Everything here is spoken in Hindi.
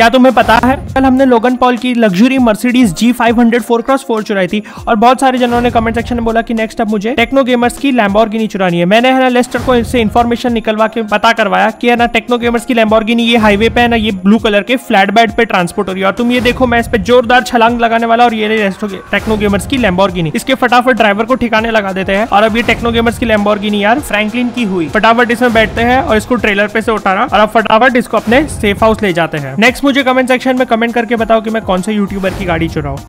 क्या तुम्हें पता है? कल हमने लोगन पॉल की luxury Mercedes G five hundred four cross four चुराई थी और बहुत सारे जनों ने कमेंट सेक्शन में बोला कि नेक्स्ट अब मुझे टेक्नो गेमर्स की लैम्बोर्गिनी चुरानी है। मैंने है ना लेस्टर को इससे इन्फॉर्मेशन निकलवा के पता करवाया कि है ना टेक्नो गेमर्स की लैम्बोर्गिनी ये हाईवे पे है ना ये ब्लू कलर के फ्लैट बेड पे ट्रांसपोर्ट हो रही है। और तुम ये देखो, मैं इस पे जोरदार छलांग लगाने वाला और ये टेक्नो गेमर्स की लैम्बोर्गिनी इसके फटाफट ड्राइवर को ठिकाने लगा देते हैं। और अब ये टेक्नो गेमर्स की लैम्बोर्गिनी यार फ्रैंकलिन की हुई। फटाफट इसमें बैठते हैं और इसको ट्रेलर पे से उठाना और अब फटाफट इसको अपने सेफ़ हाउस ले जाते हैं। नेक्स्ट मुझे कमेंट सेक्शन में कमेंट करके बताओ कि मैं कौन से यूट्यूबर की गाड़ी चुराऊं।